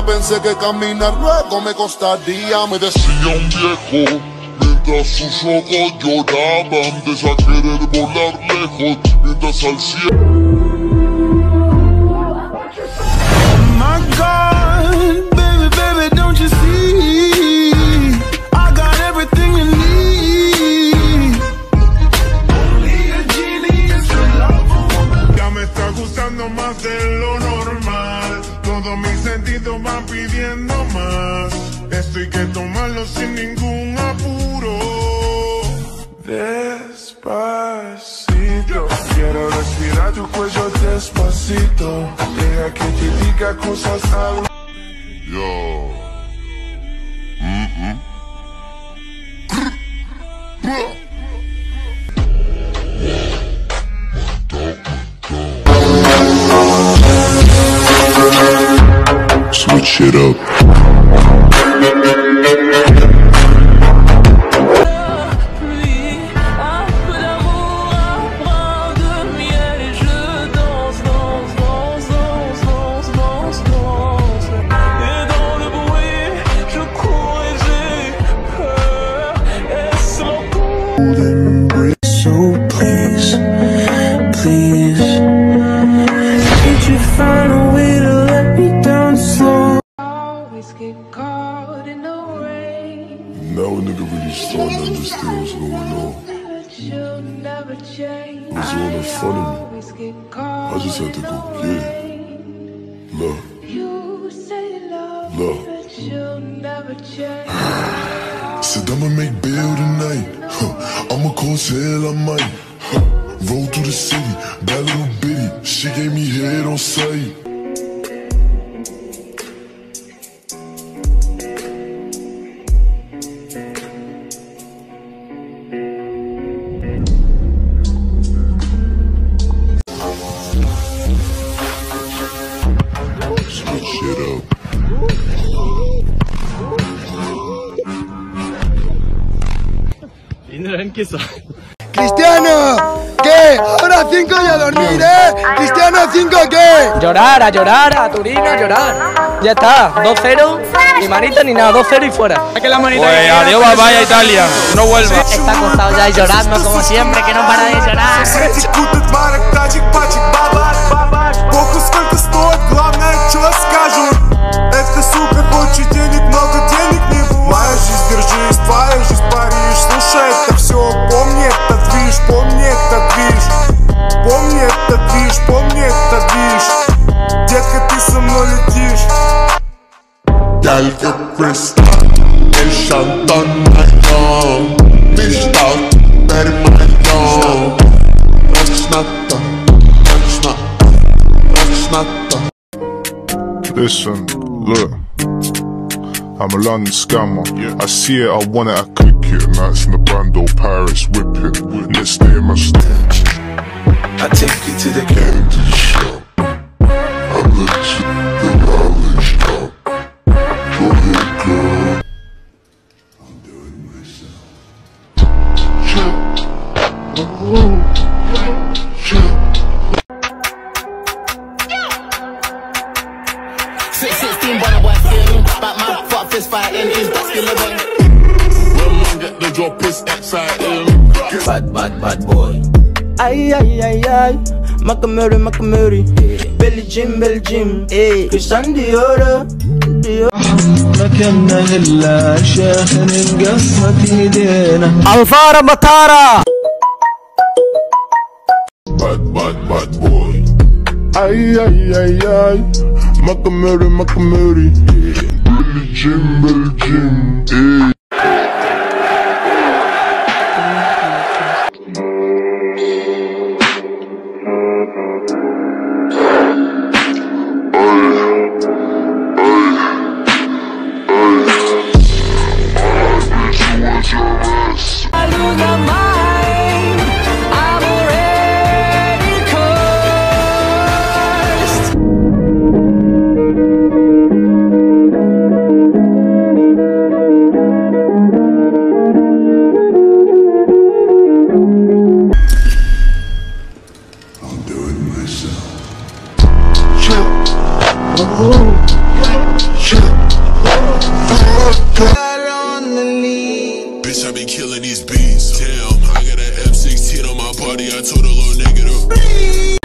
Sé que caminar luego me costaría, me decía un viejo. Mientras sus ojos lloraban de querer volar lejos, mientras al cielo. Pidiendo más. Esto hay que tomarlo sin ningún apuro. Despacito, quiero respirar tu cuello despacito. Deja que te diga cosas al Yo. Switch it up. You'll never change. It was all in front of me. Always get caught I just had to go get it. Love, You say love, Love. but you'll never change. Said I'ma make bail tonight. Huh. I'ma cause hell, I might. Huh. Roll through the city, that little bitty. She gave me head on sight. Cristiano, ¿qué? Ahora cinco y a dormir, ¿eh? Cristiano, cinco, ¿qué? Llorar, a llorar, a Turín, a llorar. Ya está, 2-0, ni manita ni nada, 2-0 y fuera. Pues adiós, bye bye a Italia. No vuelva. Está acostado ya y llorando como siempre, que no para de llorar. Это движ Помни это движ, помни это движ Детка, ты со мной летишь Gelge Krista El Shantan Mayon Mishtat Bermayon Raksnatta Raksnatta Raksnatta Listen, look. I'm a London scammer. I see it, I want it, I click it. Nights in the Brando, Paris, whipping. Next day in my st- I take you to the candy shop. I let you the rally stop Go ahead girl I'm doing myself boy, I was in. Batman, fuck fist fighting, that still a man get the drop it's exciting Bad, bad, bad boy. Ay, ay, ay, ay. Makamuri, Makamuri. Billy Jim, Billy Jim. Eh, Christian Dior. Dior. Alvaro Batara. Bad bad bad boy Ay, ay, ay, ay. Makamuri, Makamuri. Billy Jim Billy Jim eh. I Bitch, I be killing these beats. Damn, I got an F16 on my body. I told a little nigga to.